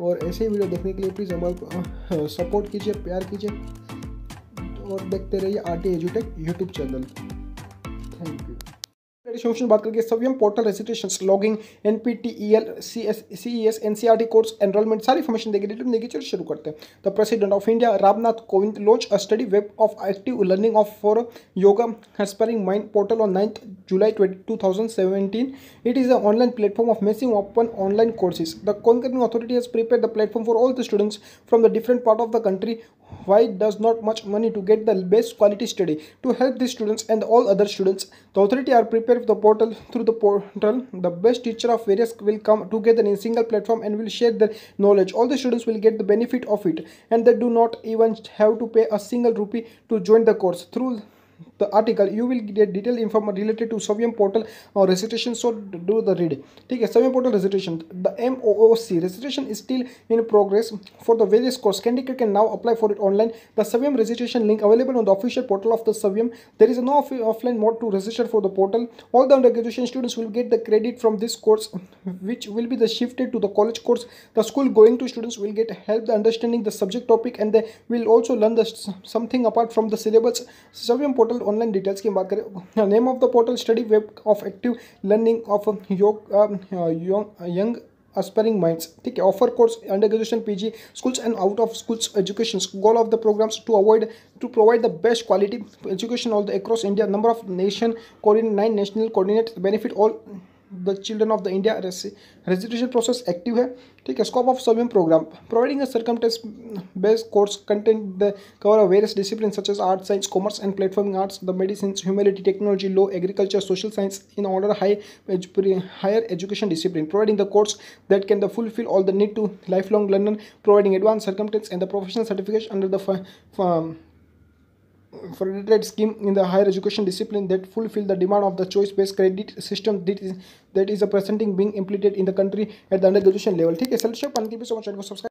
और ऐसे ही वीडियो देखने के लिए प्लीज़ हमारे सपोर्ट हाँ, हाँ, कीजिए प्यार कीजिए और देखते रहिए आर टी एजुटेक YouTube channel thank you addition बात करके सभी हम portal registration logging N P T E L C S C E S N C R T course enrolment सारी इन्फॉर्मेशन देगी डिटेल देगी चलो शुरू करते हैं the president of India Ramnath Kovind launch a study web of active learning of for yoga inspiring mind portal on ninth July twenty two thousand seventeen it is a online platform of massive open online courses the concerning authority has prepare the platform for all the students from the different part of the country why does not much money to get the best quality study to help these students and all other students the authority are prepared the portal through the portal the best teacher of various will come together in a single platform and will share their knowledge all the students will get the benefit of it and they do not even have to pay a single rupee to join the course through the article you will get detailed information related to Savyam portal or registration so do the read ठीक है Savyam portal registration the MOOC registration is still in progress for the various course candidate can now apply for it online the Savyam registration link available on the official portal of the Savyam there is no off offline mode to register for the portal all the undergraduate students will get the credit from this course which will be the shifted to the college course the school going to students will get help the understanding the subject topic and they will also learn the something apart from the syllabus Savyam portal online details की बात करें name of the portal study web of active learning of योग young aspiring minds ठीक है offer course under graduation P G schools and out of schools education goal of the programmes to avoid to provide the best quality education all the across India number of nation coordinate nine national coordinate benefit all the children of the India registration process active है ठीक है scope of Savyam program providing a circumstance based course content the cover of various disciplines such as art science commerce and platforming arts the medicines humanity technology law agriculture social science in order high higher education discipline providing the course that can the fulfill all the need to lifelong learner providing advanced circumstance and the professional certification under the um, for scheme in the higher education discipline that fulfill the demand of the choice-based credit system that is that is a presenting being implemented in the country at the undergraduate level. ठीक है sir so much for subscribe